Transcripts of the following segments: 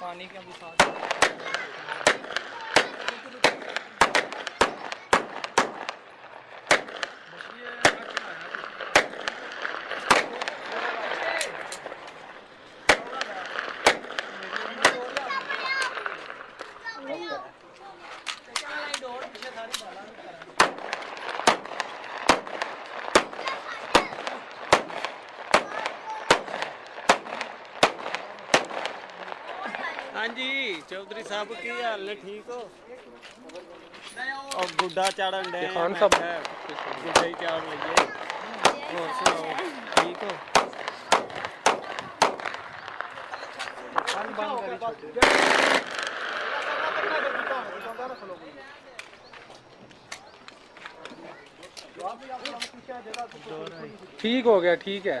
पानी के अभी साथ हाँ जी चौधरी साहब की हाल ठीक हो और गुड्डा चाड़न डे खान साहब गुड्डा ही और सुनाओ ठीक हो ठीक हो गया ठीक है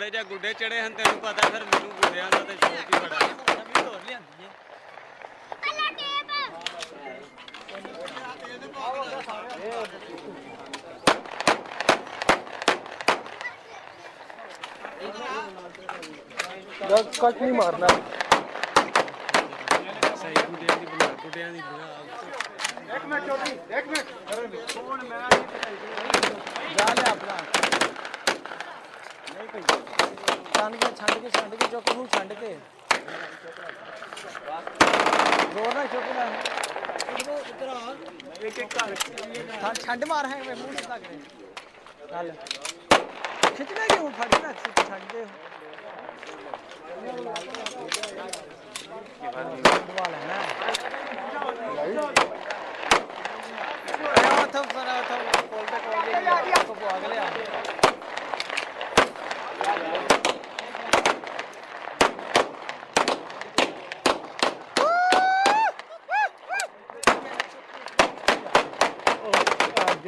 ਥੋੜੇ ਜਿਹਾ ਗੁੱਡੇ ਚੜੇ ਹਨ ਤੈਨੂੰ ਪਤਾ ਫਿਰ ਮੈਨੂੰ ਗੁੱਡਿਆਂ ਦਾ ਤੇ ਸ਼ੌਕ ਹੀ ਬੜਾ ਕੱਟ ਨਹੀਂ ਮਾਰਨਾ ਸਹੀ ਗੁੱਡਿਆਂ ਦੀ ਬਣਾ ਗੁੱਡਿਆਂ ਦੀ ਬਣਾ ਇੱਕ ਮਿੰਟ ਚੋਟੀ ਇੱਕ ਮਿੰਟ ਕੌਣ ਮੈਂ ਜ਼ੋਰ ਨਾਲ ਚੁੱਕ ਲੈ ਇਧਰੋਂ ਇਧਰ ਆ। ਇੱਕ ਇੱਕ ਕਰ ਛੰਡ ਮਾਰ ਹੈ ਵੇ ਮੂੰਹ ਸਿੱਧਾ ਕਰੇ ਚੱਲ। ਖਿੱਚਣਾ ਕਿਉਂ? ਫੜ ਰੱਖ ਛੱਡ ਦੇ।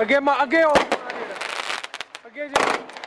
अगे अगे और अगे जाओ